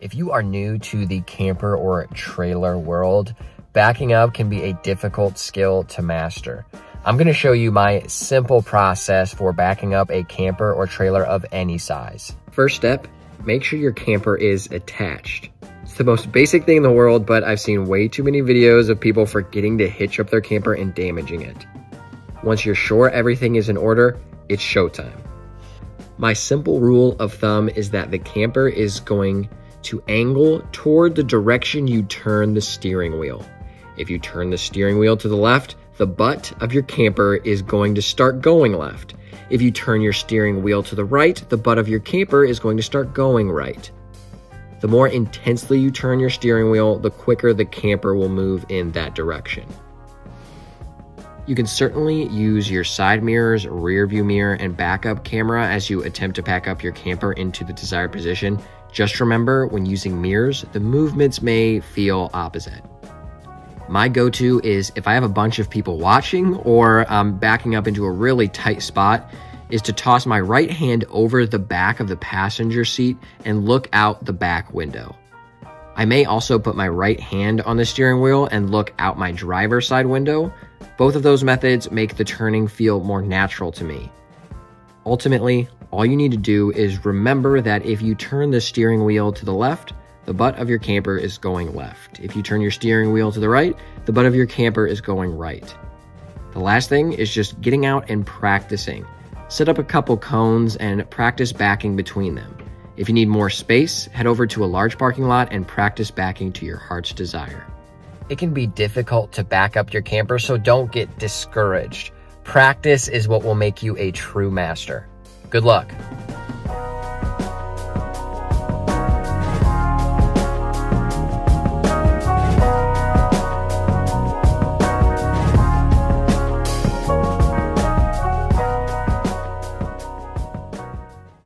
If you are new to the camper or trailer world, backing up can be a difficult skill to master. I'm going to show you my simple process for backing up a camper or trailer of any size. First step, make sure your camper is attached. It's the most basic thing in the world, but I've seen way too many videos of people forgetting to hitch up their camper and damaging it. Once you're sure everything is in order, it's showtime. My simple rule of thumb is that the camper is going to angle toward the direction you turn the steering wheel. If you turn the steering wheel to the left, the butt of your camper is going to start going left. If you turn your steering wheel to the right, the butt of your camper is going to start going right. The more intensely you turn your steering wheel, the quicker the camper will move in that direction. You can certainly use your side mirrors, rear view mirror, and backup camera as you attempt to pack up your camper into the desired position. Just remember, when using mirrors, the movements may feel opposite. My go-to is if I have a bunch of people watching or I'm backing up into a really tight spot, is to toss my right hand over the back of the passenger seat and look out the back window. I may also put my right hand on the steering wheel and look out my driver's side window. Both of those methods make the turning feel more natural to me. Ultimately, all you need to do is remember that if you turn the steering wheel to the left, the butt of your camper is going left. If you turn your steering wheel to the right, the butt of your camper is going right. The last thing is just getting out and practicing. Set up a couple cones and practice backing between them. If you need more space, head over to a large parking lot and practice backing to your heart's desire. It can be difficult to back up your camper, so don't get discouraged. Practice is what will make you a true master. Good luck.